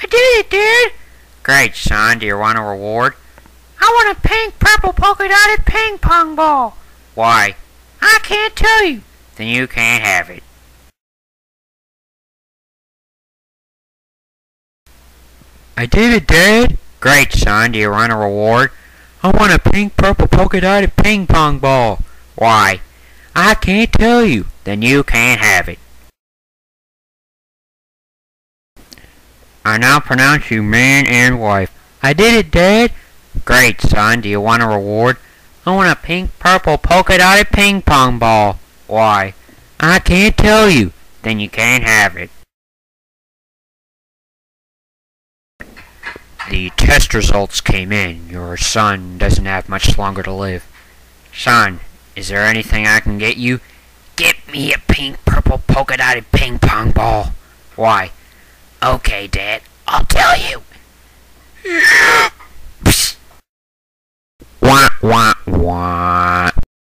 I did it, Dad. Great, son. Do you want a reward? I want a pink, purple, polka dotted ping pong ball. Why? I can't tell you. Then you can't have it. I did it, Dad. Great, son. Do you want a reward? I want a pink, purple, polka dotted ping pong ball. Why? I can't tell you. Then you can't have it. I now pronounce you man and wife. I did it, Dad. Great, son. Do you want a reward? I want a pink, purple, polka dotted ping pong ball. Why? I can't tell you. Then you can't have it. The test results came in. Your son doesn't have much longer to live. Son, is there anything I can get you? Get me a pink, purple, polka dotted ping pong ball. Why? Okay, Dad. I'll tell you. wah, wah, wah.